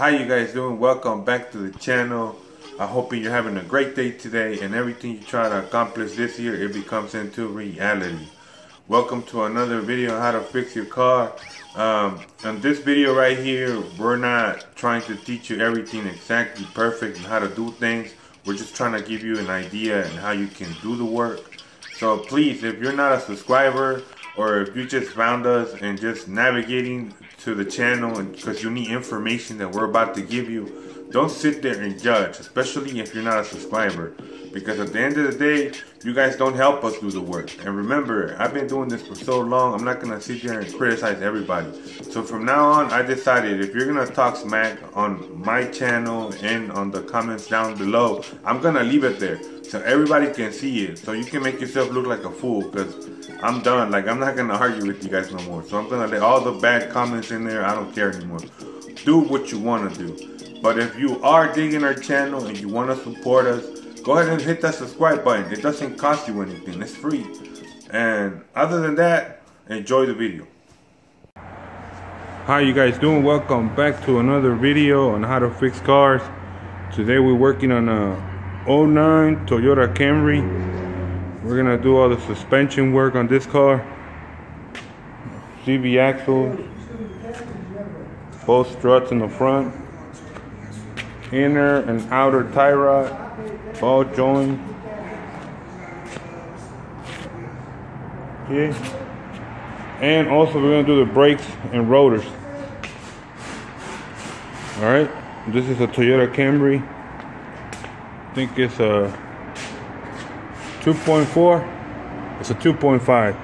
How you guys doing? Welcome back to the channel. I hope you're having a great day today and everything you try to accomplish this year, it becomes into reality. Welcome to another video on how to fix your car. Um, on this video right here, we're not trying to teach you everything exactly perfect and how to do things. We're just trying to give you an idea and how you can do the work. So please, if you're not a subscriber or if you just found us and just navigating to the channel and because you need information that we're about to give you, don't sit there and judge, especially if you're not a subscriber. Because at the end of the day, you guys don't help us do the work. And remember, I've been doing this for so long, I'm not gonna sit there and criticize everybody. So from now on, I decided if you're gonna talk smack on my channel and on the comments down below, I'm gonna leave it there so everybody can see it. So you can make yourself look like a fool because I'm done. Like, I'm not gonna argue with you guys no more. So I'm gonna let all the bad comments in there. I don't care anymore. Do what you wanna do. But if you are digging our channel and you wanna support us, go ahead and hit that subscribe button. It doesn't cost you anything. It's free. And other than that, enjoy the video. How you guys doing? Welcome back to another video on how to fix cars. Today we're working on a 09 Toyota Camry. We're gonna do all the suspension work on this car. CV axle, both struts in the front, inner and outer tie rod, ball joint. Okay. And also we're gonna do the brakes and rotors. All right. This is a Toyota Camry. I think it's a 2.4. It's a 2.5.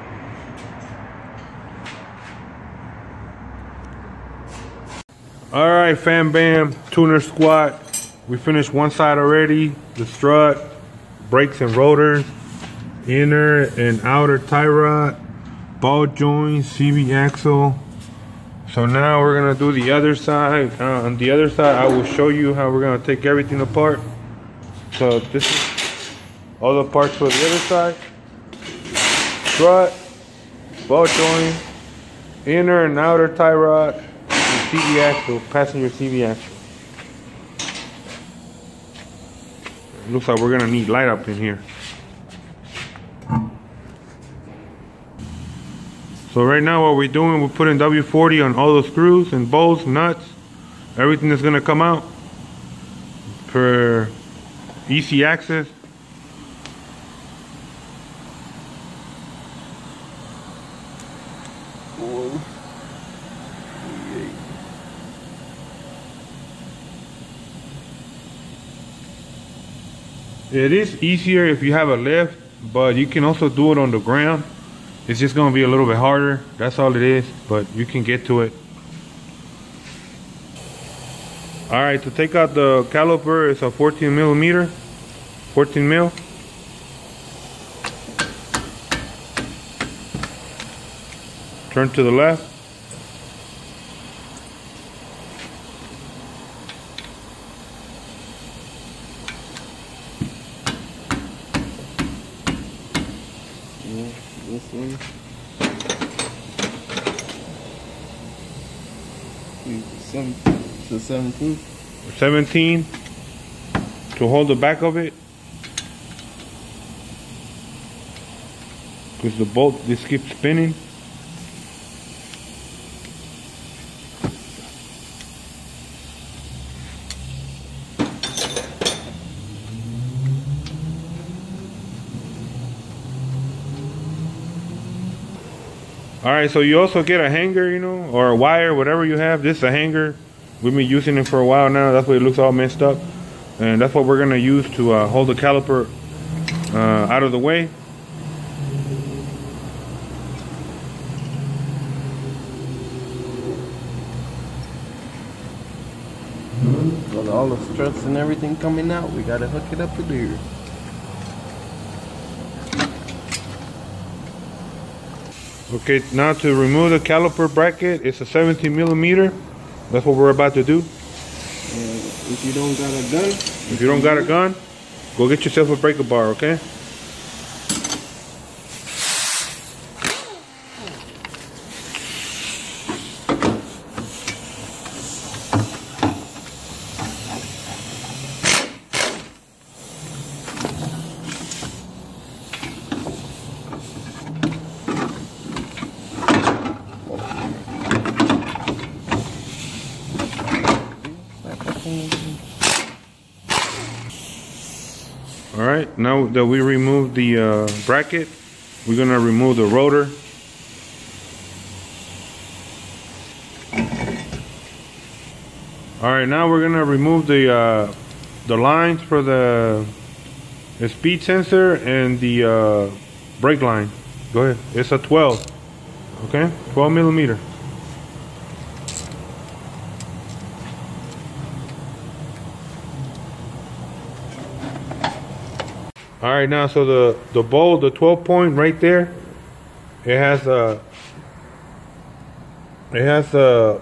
All right, fam bam, tuner squad. We finished one side already. The strut, brakes and rotors, inner and outer tie rod, ball joints, CV axle. So now we're gonna do the other side. Uh, on the other side, I will show you how we're gonna take everything apart. So this is all the parts for the other side. Strut, ball joint, inner and outer tie rod, and CV axle, passenger CV axle. Looks like we're gonna need light up in here. So right now what we're doing, we're putting W40 on all the screws and bolts, nuts, everything that's gonna come out for easy access. It is easier if you have a lift, but you can also do it on the ground. It's just gonna be a little bit harder. That's all it is, but you can get to it. All right, to take out the caliper, it's a 14 millimeter, 14 mil. Turn to the left. this one. Some, the 17. 17 to hold the back of it. Because the bolt just keeps spinning. All right, so you also get a hanger, you know, or a wire, whatever you have. This is a hanger. We've been using it for a while now. That's why it looks all messed up. And that's what we're gonna use to uh, hold the caliper uh, out of the way. With all the struts and everything coming out, we gotta hook it up to there. Okay, now to remove the caliper bracket, it's a 17 millimeter. That's what we're about to do. And if you don't got a gun, If you don't got a gun, go get yourself a breaker bar, okay? All right, now that we removed the uh, bracket, we're gonna remove the rotor. All right, now we're gonna remove the uh, the lines for the, the speed sensor and the uh, brake line. Go ahead. It's a 12. Okay, 12 millimeter. All right, now so the the bowl, the 12 point right there, it has a it has a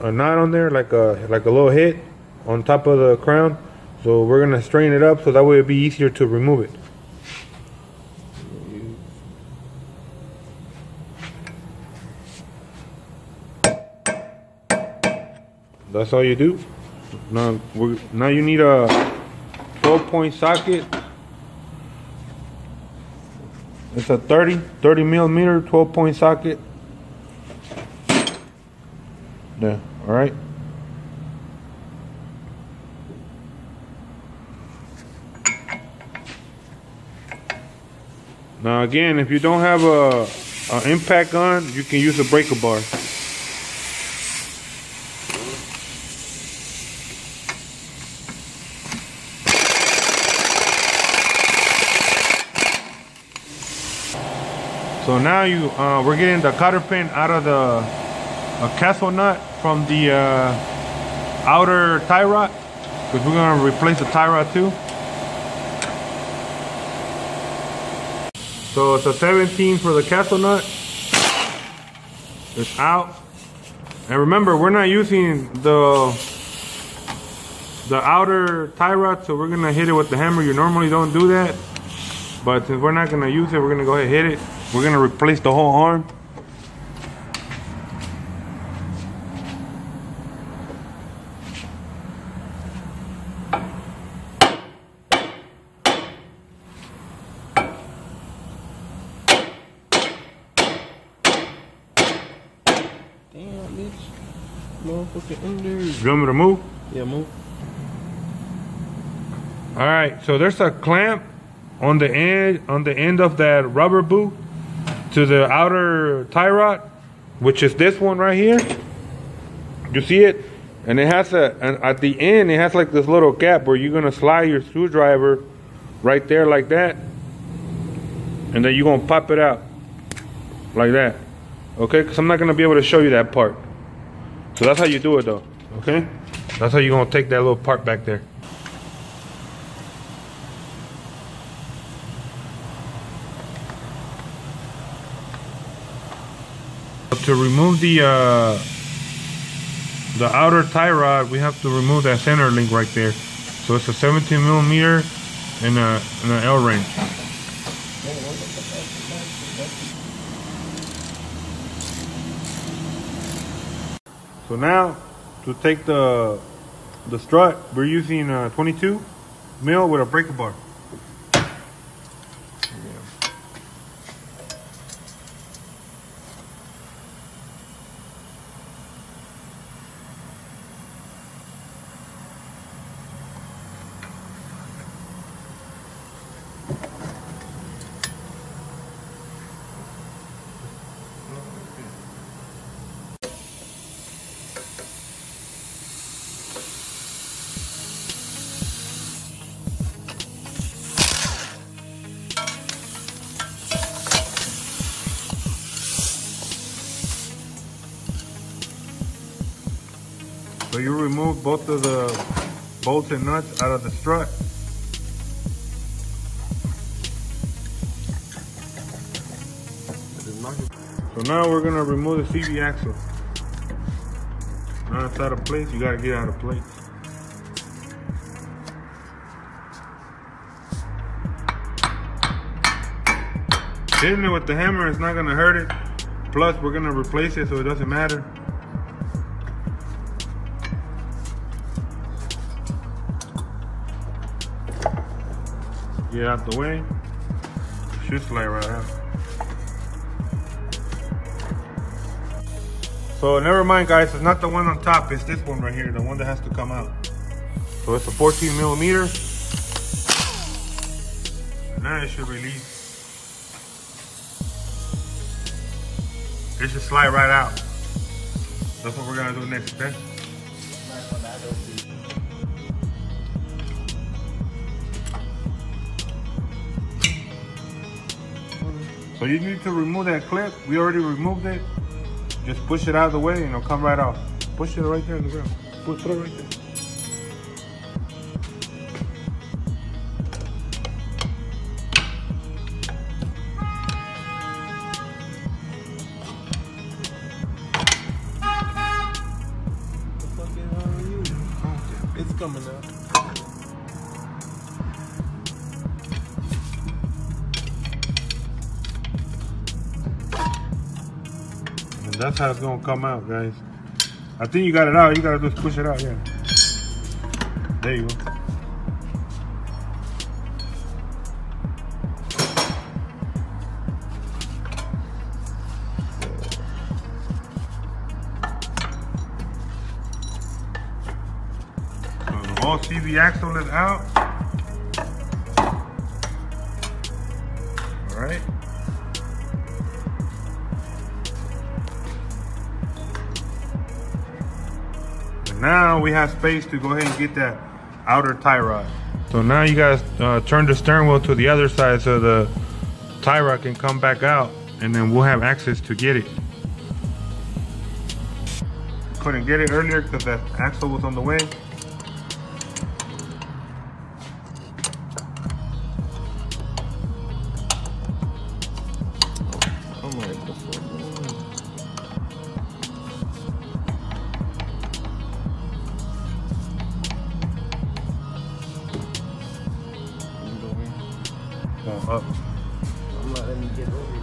a knot on there, like a like a little hit on top of the crown. So we're gonna strain it up so that way it'll be easier to remove it. That's all you do. Now, now you need a 12 point socket. It's a 30, 30 millimeter 12 point socket. There, all right. Now again, if you don't have a, a impact gun, you can use a breaker bar. So now you, uh, we're getting the cotter pin out of the castle nut from the uh, outer tie rod because we're gonna replace the tie rod too. So it's a 17 for the castle nut. It's out. And remember, we're not using the the outer tie rod, so we're gonna hit it with the hammer. You normally don't do that. But since we're not gonna use it, we're gonna go ahead and hit it. We're gonna replace the whole arm. Damn, bitch. Motherfucker in there. You want me to move? Yeah, move. All right, so there's a clamp on the end on the end of that rubber boot to the outer tie rod, which is this one right here. You see it? And it has a and at the end it has like this little gap where you're gonna slide your screwdriver right there like that. And then you're gonna pop it out like that. Okay, because I'm not gonna be able to show you that part. So that's how you do it though. Okay? That's how you're gonna take that little part back there. To remove the uh, the outer tie rod, we have to remove that center link right there. So it's a 17 millimeter and a and an L wrench. So now to take the the strut, we're using a 22 mil with a breaker bar. So you remove both of the bolts and nuts out of the strut. So now we're gonna remove the CV axle. Now it's out of place, you gotta get out of place. Hitting it with the hammer is not gonna hurt it. Plus, we're gonna replace it so it doesn't matter. Get out the way. Should slide right out. So never mind guys, it's not the one on top, it's this one right here, the one that has to come out. So it's a 14 millimeter. And now it should release. It should slide right out. That's what we're gonna do next, okay? So you need to remove that clip. We already removed it. Just push it out of the way and it'll come right off. Push it right there in the ground. Put it right there. It's coming out. That's how it's gonna come out, guys. I think you got it out. You gotta just push it out, yeah. There you go. Uh, the whole CV axle is out. Now we have space to go ahead and get that outer tie rod. So now you guys uh, turn the steering wheel to the other side so the tie rod can come back out and then we'll have access to get it. Couldn't get it earlier because that axle was on the way. Going up. I'm not letting you get over here.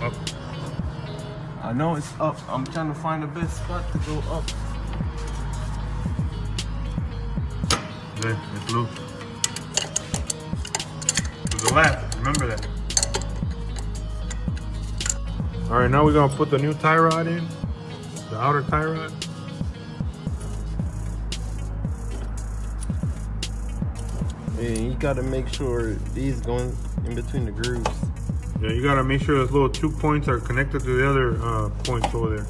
Up. I know it's up. I'm trying to find the best spot to go up. There, it's loose. To the left, remember that. All right, now we're gonna put the new tie rod in, the outer tie rod. And you gotta make sure these going in between the grooves. Yeah, you gotta make sure those little two points are connected to the other uh, points over there.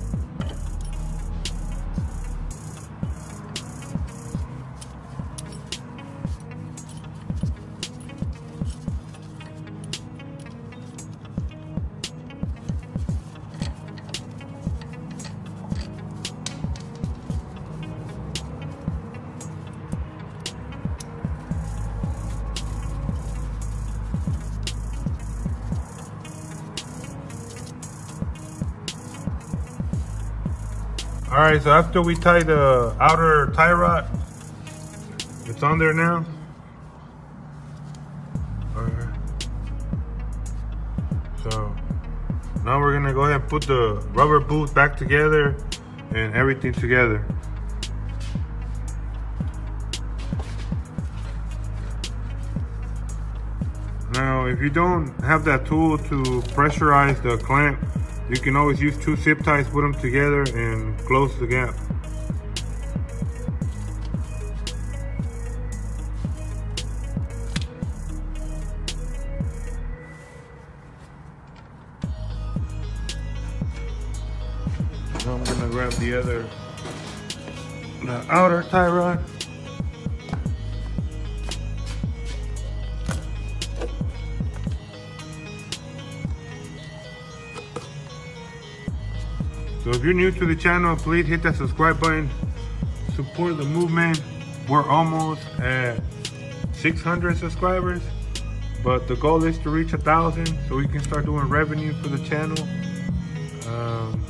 All right, so after we tie the outer tie rod, it's on there now. All right. So now we're gonna go ahead and put the rubber boot back together and everything together. Now, if you don't have that tool to pressurize the clamp, you can always use two zip ties, put them together and close the gap. Now I'm gonna grab the other, the outer tie rod. So if you're new to the channel, please hit that subscribe button. Support the movement. We're almost at 600 subscribers, but the goal is to reach a thousand so we can start doing revenue for the channel. Um,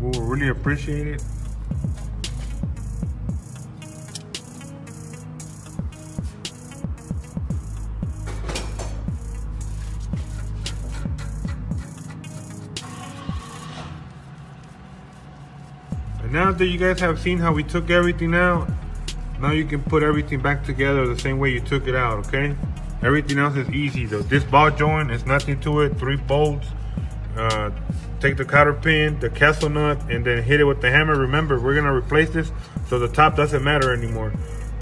we will really appreciate it. Now that you guys have seen how we took everything out, now you can put everything back together the same way you took it out, okay? Everything else is easy though. This ball joint is nothing to it, three bolts. Uh, take the cotter pin, the castle nut, and then hit it with the hammer. Remember, we're gonna replace this, so the top doesn't matter anymore.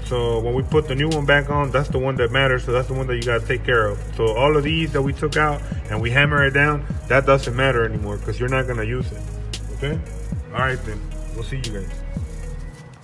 So when we put the new one back on, that's the one that matters. So that's the one that you gotta take care of. So all of these that we took out and we hammer it down, that doesn't matter anymore because you're not gonna use it. Okay? All right then. We'll see you.